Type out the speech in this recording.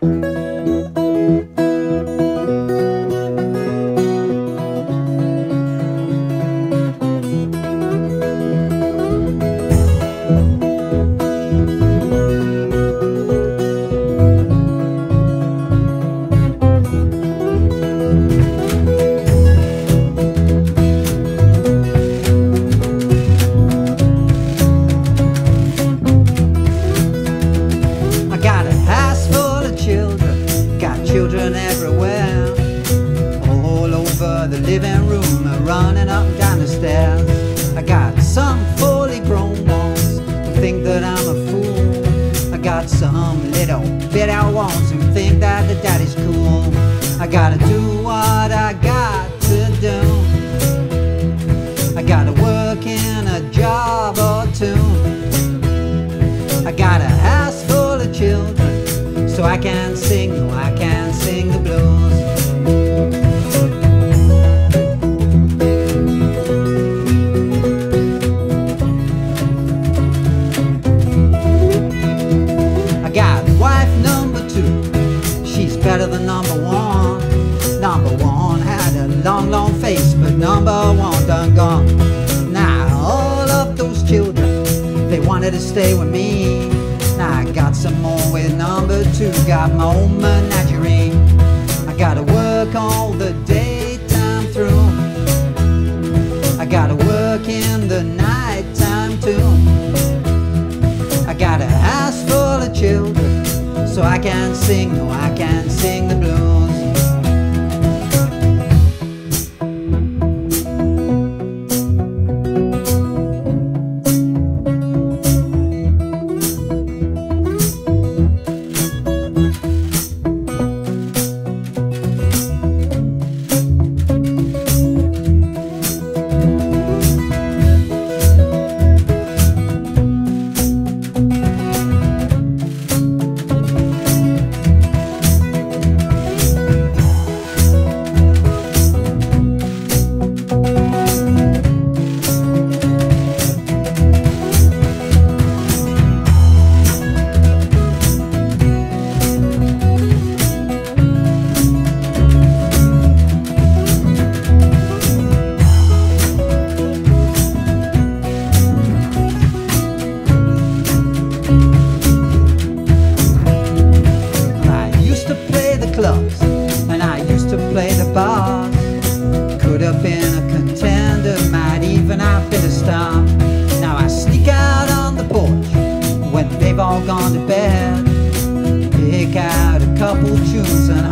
I the living room, running up and down the stairs. I got some fully grown ones who think that I'm a fool. I got some little bitter ones who think that the daddy's cool. I gotta do what I got to do. I gotta work in a job or two. I got a house full of children, so I can sing, no, I can sing the blues. Than number one. Number one had a long, long face, but number one done gone. Now all of those children, they wanted to stay with me. Now I got some more with number two, got my own menagerie. I gotta work all the daytime so I can sing, no, I can sing the blues. Could have been a contender, might even have been a star. Now I sneak out on the porch when they've all gone to bed. Pick out a couple tunes and